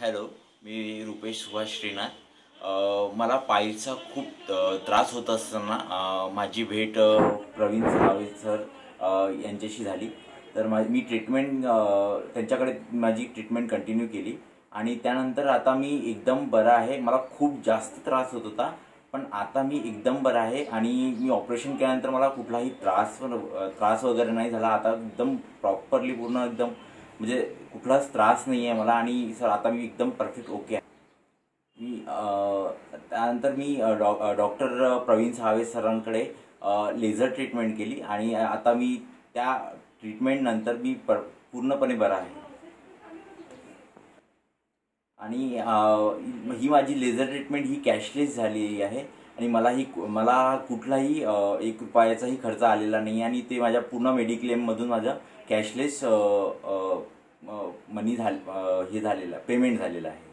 Hello मी रुपेश सुभाष श्रीनाथ. मला पायीचा खूप त्रास होत असताना माझी भेट प्रवीण सावे सर यांच्याशी झाली. तर मा मी ट्रीटमेंट त्यांच्याकडे माझी ट्रीटमेंट कंटिन्यू केली. आणि त्यानंतर आता मी एकदम बरा आहे. मला खूप जास्त त्रास होत होता. पण आता मी एकदम बरा आहे आणि मी ऑपरेशन केल्यानंतर मला कुठलाही त्रास त्रास वगैरे नाही झाला. आता एकदम प्रॉपरली पूर्ण एकदम म्हणजे कुठलाच त्रास नाही आहे मला आणि सर आता मी एकदम परफेक्ट ओके आहे. मी त्यानंतर मी डॉ डॉक्टर प्रवीण सावे सरांकडे लेझर ट्रीटमेंट केली आणि आता मी त्या ट्रीटमेंटनंतर मी पर पूर्णपणे बरा आहे. आणि ही माझी लेझर ट्रीटमेंट ही कॅशलेस झालेली आहे. आणि मलाही मला कुठलाही एक रुपयाचाही खर्च आलेला नाही आणि ते माझ्या पूर्ण मेडिक्लेममधून माझं कॅशलेस मनी झाल हे झालेलं पेमेंट झालेलं आहे.